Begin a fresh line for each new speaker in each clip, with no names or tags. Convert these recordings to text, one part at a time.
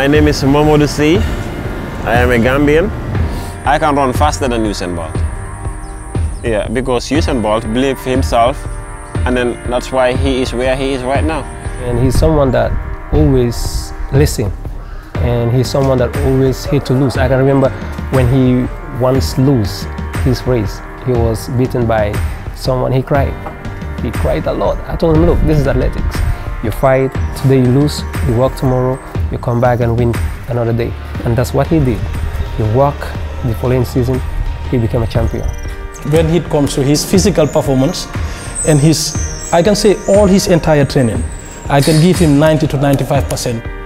my name is Momo Sey. I am a Gambian. I can run faster than Usain Bolt. Yeah, because Usain Bolt believed himself and then that's why he is where he is right now.
And he's someone that always listen and he's someone that always hate to lose. I can remember when he once lose his race, he was beaten by someone, he cried. He cried a lot. I told him, look, this is athletics. You fight, today you lose, you work tomorrow, you come back and win another day. And that's what he did. He worked the following season, he became a champion.
When it comes to his physical performance and his, I can say all his entire training, I can give him 90 to 95%.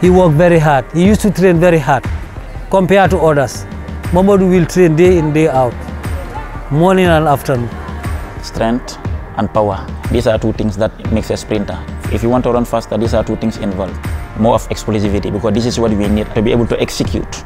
He worked very hard. He used to train very hard compared to others. Mamadou will train day in, day out, morning and afternoon.
Strength and power. These are two things that makes a sprinter. If you want to run faster, these are two things involved. More of explosivity because this is what we need to be able to execute.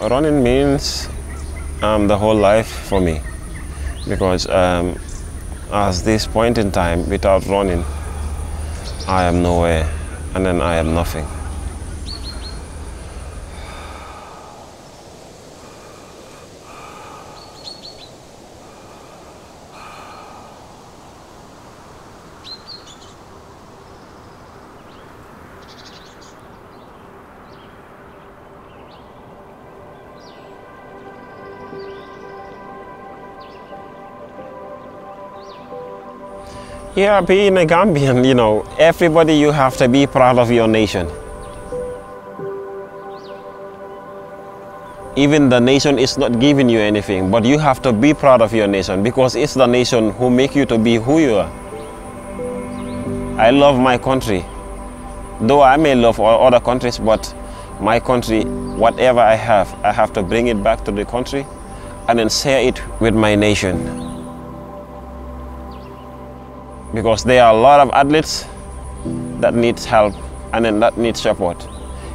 Running means um, the whole life for me because um, at this point in time, without running, I am nowhere and then I am nothing. Yeah, being a Gambian, you know, everybody you have to be proud of your nation. Even the nation is not giving you anything, but you have to be proud of your nation because it's the nation who make you to be who you are. I love my country. Though I may love all other countries, but my country, whatever I have, I have to bring it back to the country and then share it with my nation because there are a lot of athletes that needs help and then that needs support.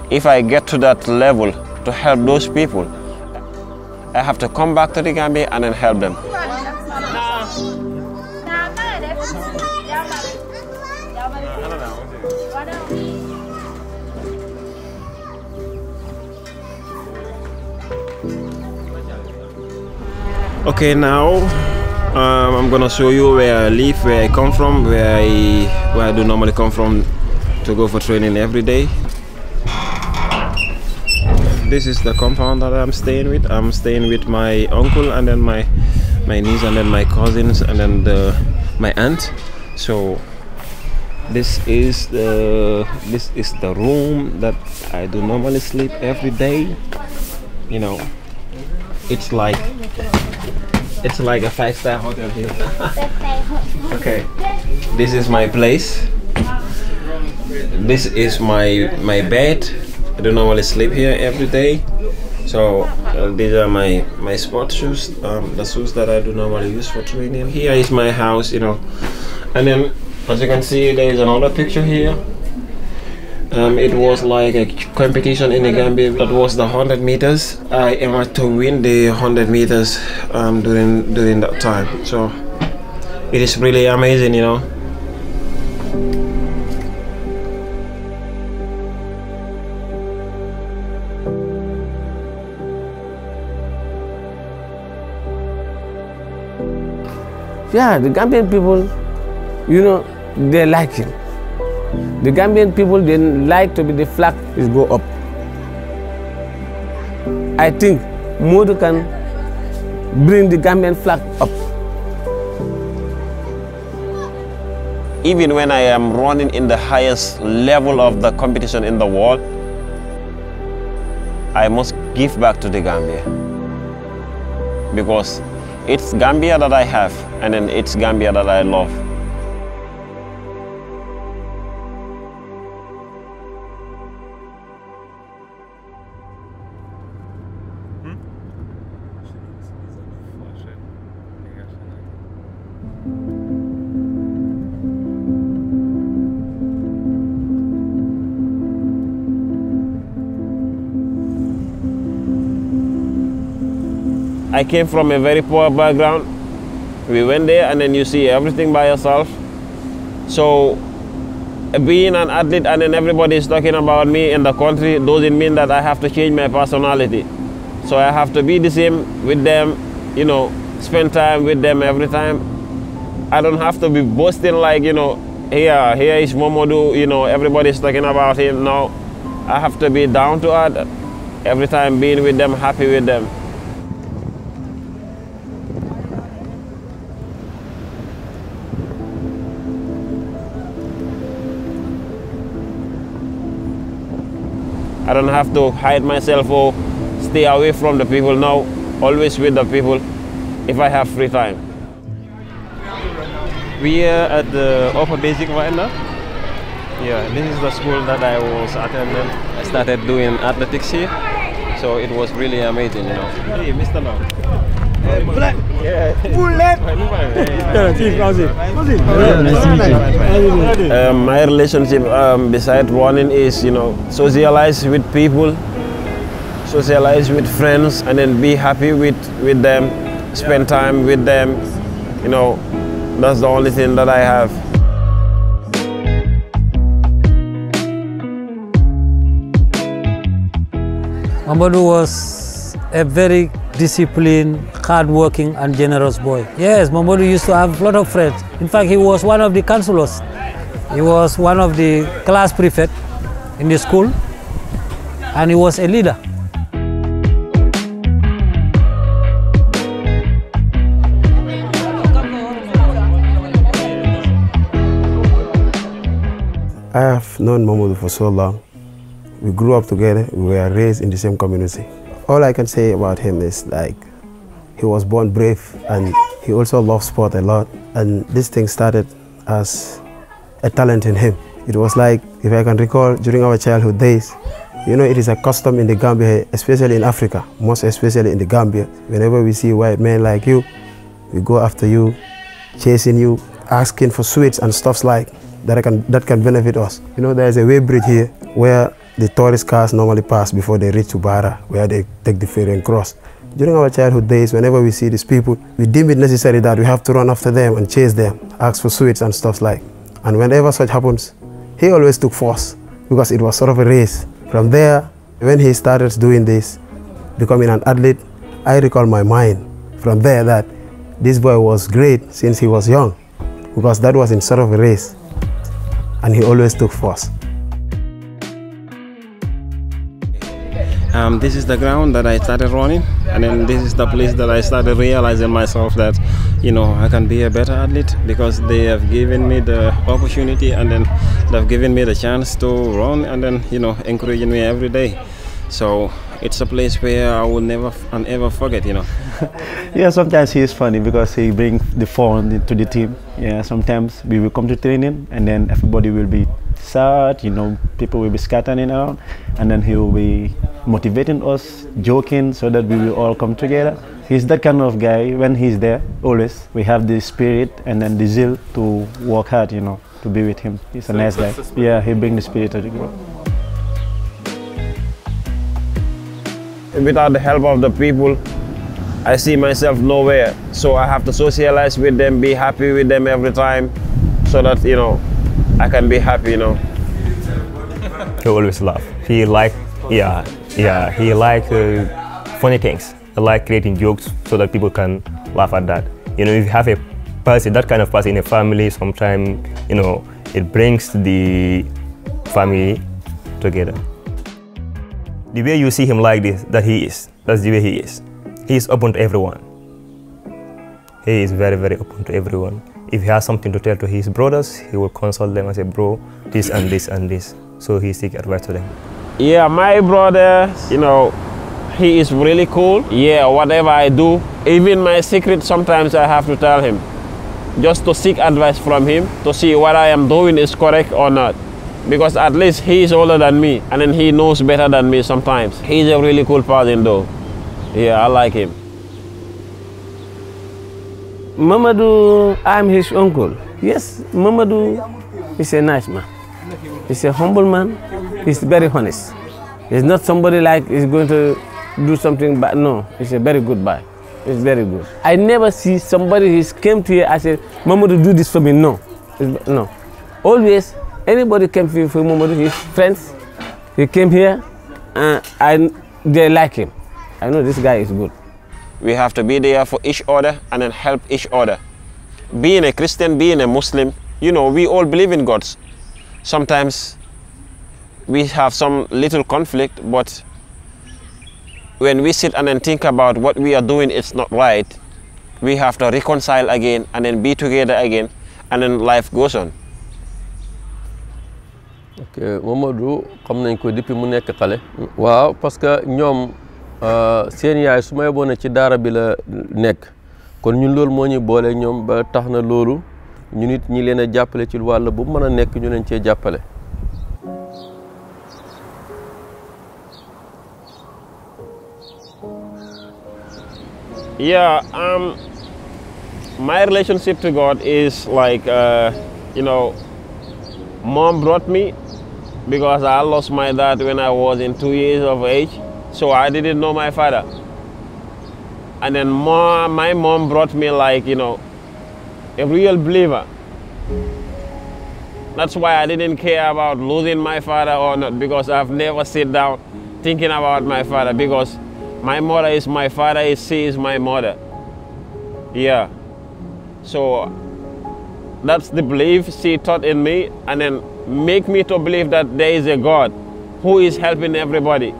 If I get to that level to help those people, I have to come back to the Gambia and then help them. Okay, now um, I'm gonna show you where I live, where I come from, where I where I do normally come from to go for training every day. This is the compound that I'm staying with. I'm staying with my uncle and then my my niece and then my cousins and then the my aunt. So this is the this is the room that I do normally sleep every day. You know, it's like it's like a five-star hotel here. okay, this is my place. This is my my bed. I don't normally sleep here every day. So uh, these are my my sport shoes, um, the shoes that I do normally use for training. Here is my house, you know, and then as you can see, there is another picture here. Um, it was like a competition in the Gambia that was the 100 meters. I am to win the 100 meters um, during during that time. So it is really amazing, you know.
Yeah, the Gambian people, you know, they like him. The Gambian people they like to be the flag is go up. I think Modu can bring the Gambian flag up.
Even when I am running in the highest level of the competition in the world, I must give back to the Gambia. Because it's Gambia that I have, and then it's Gambia that I love. I came from a very poor background. We went there and then you see everything by yourself. So being an athlete and then everybody is talking about me in the country doesn't mean that I have to change my personality. So I have to be the same with them, you know, spend time with them every time. I don't have to be boasting like, you know, here, here is Momodou, you know, everybody's talking about him. No, I have to be down to earth every time being with them, happy with them. I don't have to hide myself or stay away from the people now, always with the people if I have free time. We are at the Upper Basic right now. Yeah, this is the school that I was attending. I started doing athletics here, so it was really amazing, you know. Hey, Mr. Lam. Black. Yeah. Um, my relationship um, beside running is, you know, socialize with people, socialize with friends, and then be happy with, with them, spend time with them. You know, that's the only thing that I have.
Amadou was a very disciplined, hardworking, and generous boy. Yes, Mamadou used to have a lot of friends. In fact, he was one of the counselors. He was one of the class prefect in the school, and he was a leader.
I have known Mamadou for so long. We grew up together, we were raised in the same community. All I can say about him is like, he was born brave and he also loved sport a lot. And this thing started as a talent in him. It was like, if I can recall, during our childhood days, you know, it is a custom in the Gambia, especially in Africa, most especially in the Gambia. Whenever we see white men like you, we go after you, chasing you, asking for sweets and stuffs like that can, that can benefit us. You know, there's a way bridge here where the tourist cars normally pass before they reach Ubara, where they take the ferry and cross. During our childhood days, whenever we see these people, we deem it necessary that we have to run after them and chase them, ask for sweets and stuff like. And whenever such happens, he always took force because it was sort of a race. From there, when he started doing this, becoming an athlete, I recall my mind from there that this boy was great since he was young because that was in sort of a race and he always took force.
Um, this is the ground that I started running, and then this is the place that I started realizing myself that, you know, I can be a better athlete because they have given me the opportunity, and then they've given me the chance to run, and then you know, encouraging me every day. So it's a place where I will never and ever forget, you know.
yeah, sometimes he is funny because he brings the fun to the team. Yeah, sometimes we will come to training and then everybody will be sad, you know, people will be scattering around and then he will be motivating us, joking so that we will all come together. He's that kind of guy when he's there, always. We have the spirit and then the zeal to work hard, you know, to be with him. He's a nice guy. Yeah, he brings the spirit to the group.
Without the help of the people, I see myself nowhere. So I have to socialize with them, be happy with them every time, so that you know I can be happy. You know.
He always laugh. He like yeah yeah he like uh, funny things. He like creating jokes so that people can laugh at that. You know, if you have a person, that kind of person in a family, sometimes you know it brings the family together. The way you see him like this, that he is, that's the way he is. He is open to everyone. He is very, very open to everyone. If he has something to tell to his brothers, he will consult them and say, bro, this and this and this. So he seek advice to them.
Yeah, my brother, you know, he is really cool. Yeah, whatever I do, even my secret, sometimes I have to tell him. Just to seek advice from him to see what I am doing is correct or not because at least he is older than me and then he knows better than me sometimes. He's a really cool person though. Yeah, I like him.
Mamadou, I'm his uncle. Yes, Mamadou is a nice man. He's a humble man. He's very honest. He's not somebody like he's going to do something bad. No, he's a very good guy. He's very good. I never see somebody who came to here and said, Mamadou, do this for me. No, no. always anybody came for, for Momodou, his friends, he came here uh, and, and they like him. I know this guy is good.
We have to be there for each other and then help each other. Being a Christian, being a Muslim, you know, we all believe in God. Sometimes we have some little conflict, but when we sit and then think about what we are doing, it's not right, we have to reconcile again and then be together again, and then life goes on.
ok Mamadou xam nañ ko depuis mu nekk xale. waaw parce que ñoom seen yaay ci bi la kon ñun ñoom ba loolu ñu nit ñi jàppale ci bu ñu leen jàppale.
Yeah, um, my relationship to God is like, uh, you know, mom brought me because I lost my dad when I was in two years of age, so I didn't know my father. And then my mom brought me like, you know, a real believer. That's why I didn't care about losing my father or not because I've never sit down thinking about my father because my mother is my father, is she is my mother. Yeah. So that's the belief she taught in me and then make me to believe that there is a God who is helping everybody.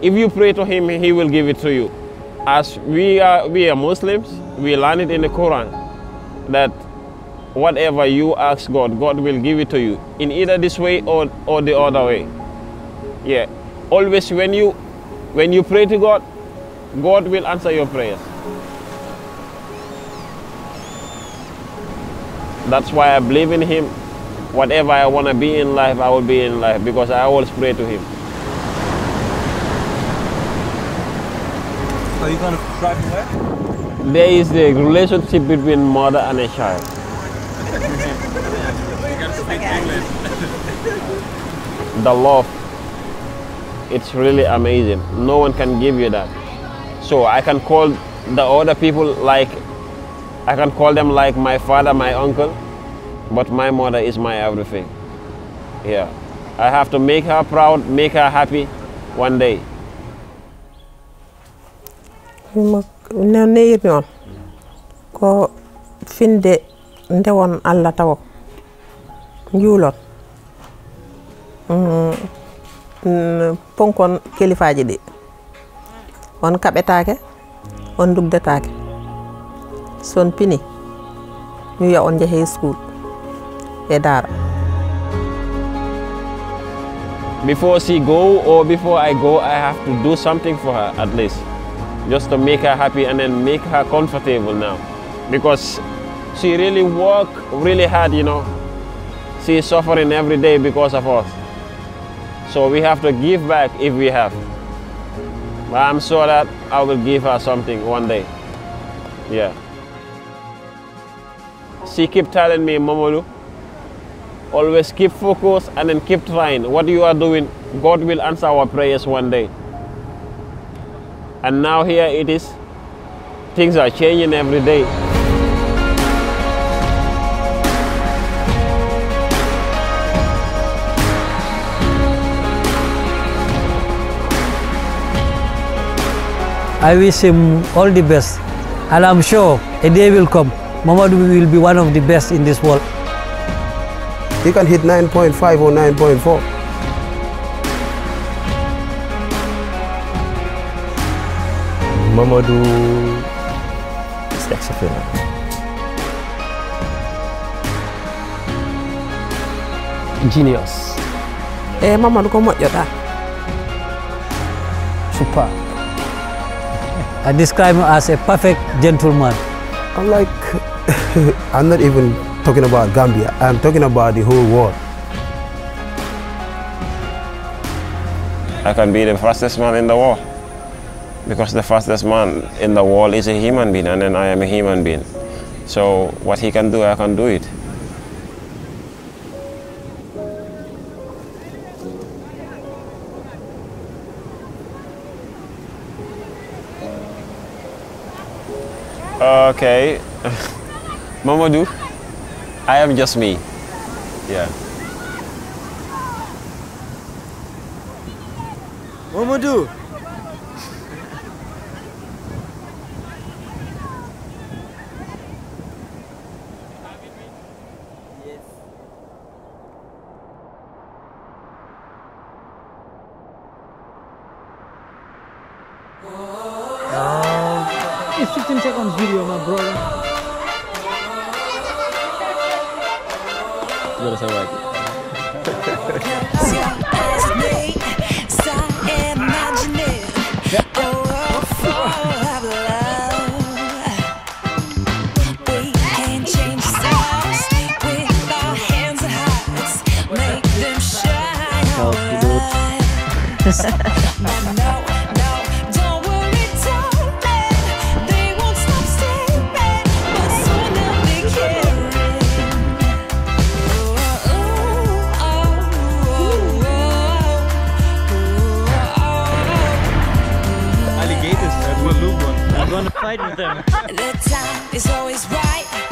If you pray to him, he will give it to you. As we are we are Muslims, we learn it in the Quran that whatever you ask God, God will give it to you in either this way or, or the other way. Yeah. Always when you when you pray to God, God will answer your prayers. That's why I believe in Him. Whatever I want to be in life, I will be in life because I always pray to Him.
So you're going to drive away?
There is a relationship between mother and a child. The love, it's really amazing. No one can give you that. So I can call the other people like, I can call them like my father, my uncle, but my mother is my everything. Yeah. I have to make her proud, make her happy one day.
No neyirmi on. Ko finde ndewon allah tawa juulon mm, mm, ponkon kilifaji ɗi. On kaɓetake on dugdatake son pini mi wiya on jeehe school e daara.
Before she go or before I go, I have to do something for her at least. Just to make her happy and then make her comfortable now. Because she really work really hard, you know. She is suffering every day because of us. So we have to give back if we have. But I'm sure that I will give her something one day. Yeah. She keep telling me, Momolu, always keep focused and then keep trying. What you are doing, God will answer our prayers one day. And now here it is. Things are changing every day.
I wish him all the best. And I'm sure a day will come, Mamadou will be one of the best in this world.
He can hit 9.5 or 9.4.
Mamadou is exceptional.
Genius.
e mamadou ko moƴƴoɗa
Super. I describe him as a perfect gentleman.
I'm like, I'm not even talking about Gambia. I'm talking about the whole world.
I can be the fastest man in the world because the fastest man in the world is a human being and then I am a human being. So what he can do, I can do it. Okay, Mamadou, I am just me. Yeah.
Mamadou, going to fight with him.
the time is always right.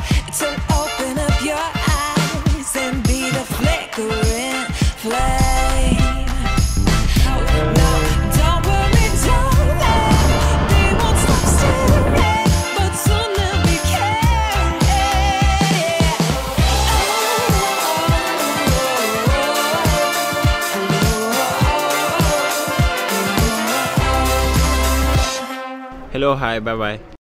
Aloha. Bye bye.